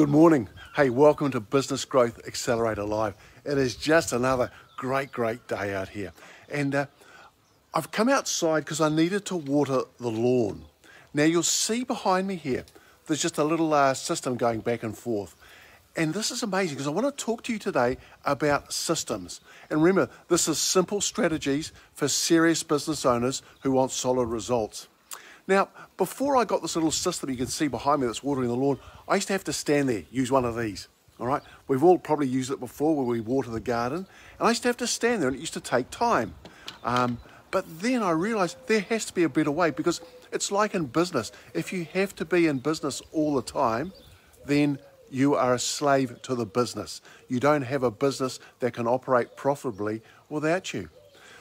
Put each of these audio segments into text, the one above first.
Good morning. Hey, welcome to Business Growth Accelerator Live. It is just another great, great day out here. And uh, I've come outside because I needed to water the lawn. Now, you'll see behind me here, there's just a little uh, system going back and forth. And this is amazing because I want to talk to you today about systems. And remember, this is simple strategies for serious business owners who want solid results. Now, before I got this little system you can see behind me that's watering the lawn, I used to have to stand there, use one of these. All right, we've all probably used it before where we water the garden, and I used to have to stand there, and it used to take time. Um, but then I realized there has to be a better way because it's like in business. If you have to be in business all the time, then you are a slave to the business. You don't have a business that can operate profitably without you.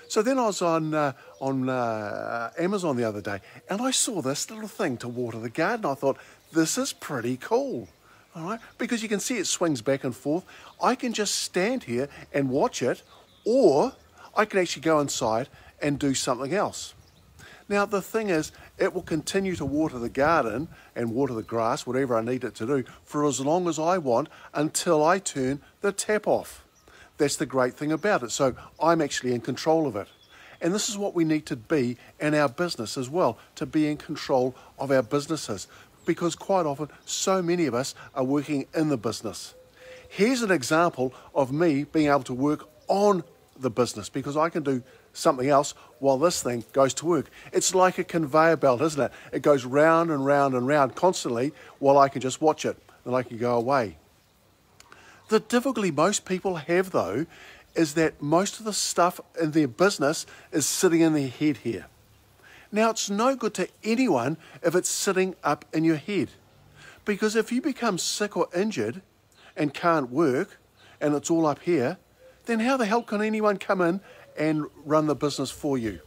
So then I was on uh, on uh, Amazon the other day, and I saw this little thing to water the garden. I thought this is pretty cool, all right, because you can see it swings back and forth. I can just stand here and watch it, or I can actually go inside and do something else. Now the thing is, it will continue to water the garden and water the grass, whatever I need it to do, for as long as I want until I turn the tap off. That's the great thing about it. So I'm actually in control of it. And this is what we need to be in our business as well, to be in control of our businesses. Because quite often, so many of us are working in the business. Here's an example of me being able to work on the business because I can do something else while this thing goes to work. It's like a conveyor belt, isn't it? It goes round and round and round constantly while I can just watch it and I can go away. The difficulty most people have, though, is that most of the stuff in their business is sitting in their head here. Now, it's no good to anyone if it's sitting up in your head. Because if you become sick or injured and can't work and it's all up here, then how the hell can anyone come in and run the business for you?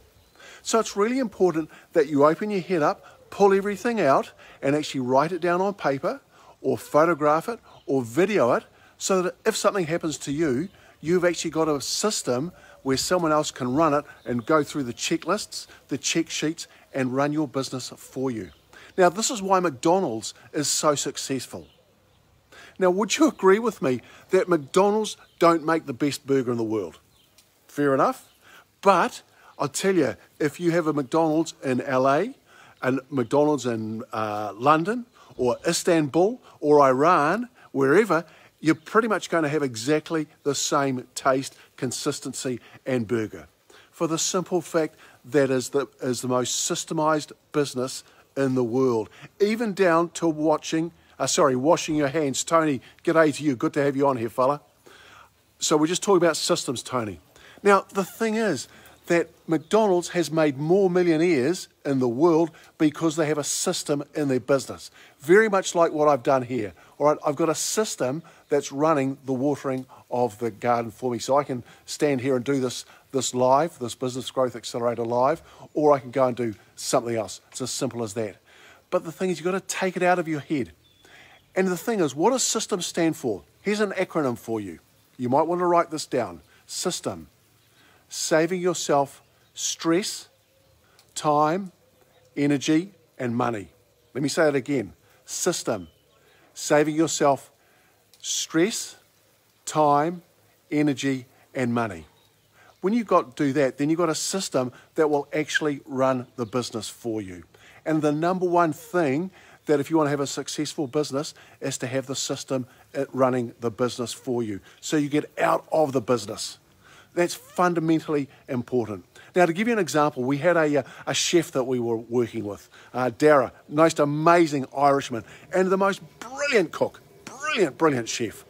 So it's really important that you open your head up, pull everything out, and actually write it down on paper or photograph it or video it so that if something happens to you, you've actually got a system where someone else can run it and go through the checklists, the check sheets, and run your business for you. Now, this is why McDonald's is so successful. Now, would you agree with me that McDonald's don't make the best burger in the world? Fair enough. But I'll tell you, if you have a McDonald's in LA, and McDonald's in uh, London, or Istanbul, or Iran, wherever, you're pretty much going to have exactly the same taste, consistency, and burger. For the simple fact that is the, is the most systemized business in the world, even down to watching, uh, sorry, washing your hands. Tony, g'day to you. Good to have you on here, fella. So we're just talking about systems, Tony. Now, the thing is that McDonald's has made more millionaires in the world because they have a system in their business. Very much like what I've done here. All right, I've got a system that's running the watering of the garden for me. So I can stand here and do this, this live, this Business Growth Accelerator live, or I can go and do something else. It's as simple as that. But the thing is, you've got to take it out of your head. And the thing is, what does system stand for? Here's an acronym for you. You might want to write this down. System. Saving yourself stress, time, energy, and money. Let me say it again. System. Saving yourself stress, time, energy, and money. When you've got to do that, then you've got a system that will actually run the business for you. And the number one thing that if you want to have a successful business is to have the system running the business for you. So you get out of the business. That's fundamentally important. Now, to give you an example, we had a, uh, a chef that we were working with, uh, Dara, most amazing Irishman, and the most brilliant cook brilliant, brilliant chef.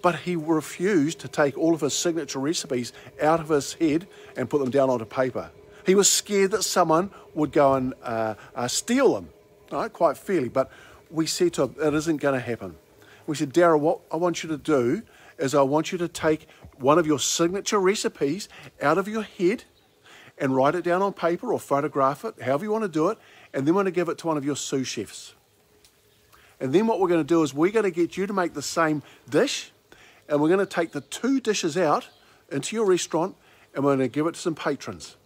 But he refused to take all of his signature recipes out of his head and put them down onto paper. He was scared that someone would go and uh, uh, steal them, right? quite fairly. But we said to him, it isn't going to happen. We said, Dara, what I want you to do is I want you to take one of your signature recipes out of your head and write it down on paper or photograph it, however you want to do it, and then want to give it to one of your sous chefs. And then what we're going to do is we're going to get you to make the same dish and we're going to take the two dishes out into your restaurant and we're going to give it to some patrons.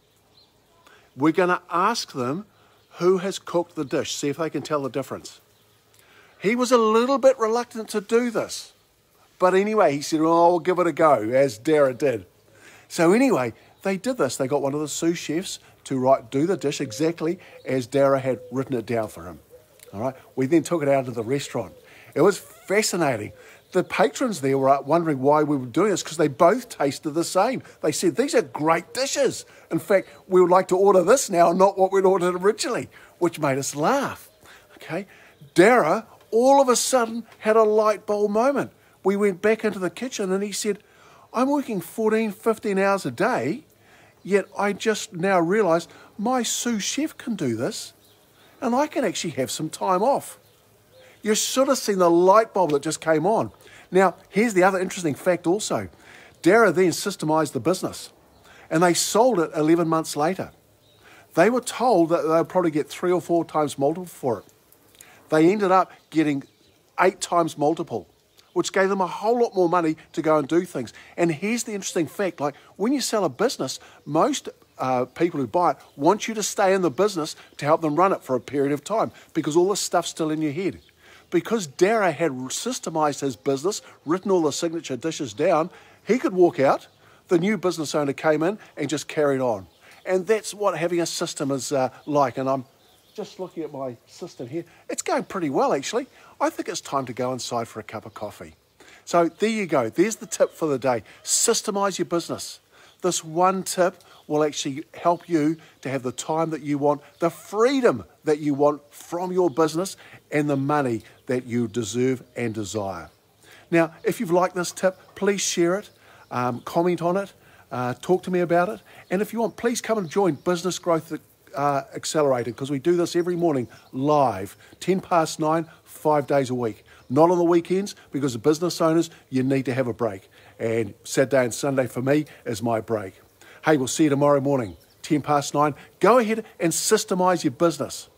We're going to ask them who has cooked the dish, see if they can tell the difference. He was a little bit reluctant to do this. But anyway, he said, Oh, I'll give it a go, as Dara did. So anyway, they did this. They got one of the sous chefs to write, do the dish exactly as Dara had written it down for him. All right. We then took it out to the restaurant. It was fascinating. The patrons there were wondering why we were doing this because they both tasted the same. They said, These are great dishes. In fact, we would like to order this now, not what we'd ordered originally, which made us laugh. Okay. Dara all of a sudden had a light bulb moment. We went back into the kitchen and he said, I'm working 14, 15 hours a day, yet I just now realised my sous chef can do this and I can actually have some time off. You should have seen the light bulb that just came on. Now, here's the other interesting fact also. Dara then systemised the business and they sold it 11 months later. They were told that they'll probably get three or four times multiple for it. They ended up getting eight times multiple, which gave them a whole lot more money to go and do things. And here's the interesting fact like when you sell a business, most uh, people who buy it want you to stay in the business to help them run it for a period of time because all this stuff's still in your head. Because Dara had systemized his business, written all the signature dishes down, he could walk out. The new business owner came in and just carried on. And that's what having a system is uh, like. And I'm just looking at my system here. It's going pretty well, actually. I think it's time to go inside for a cup of coffee. So there you go. There's the tip for the day. Systemize your business. This one tip will actually help you to have the time that you want, the freedom that you want from your business, and the money that you deserve and desire. Now, if you've liked this tip, please share it, um, comment on it, uh, talk to me about it. And if you want, please come and join Business Growth uh, Accelerated because we do this every morning live, 10 past 9, five days a week. Not on the weekends because as business owners, you need to have a break. And Saturday and Sunday for me is my break. Hey, we'll see you tomorrow morning, 10 past 9. Go ahead and systemize your business.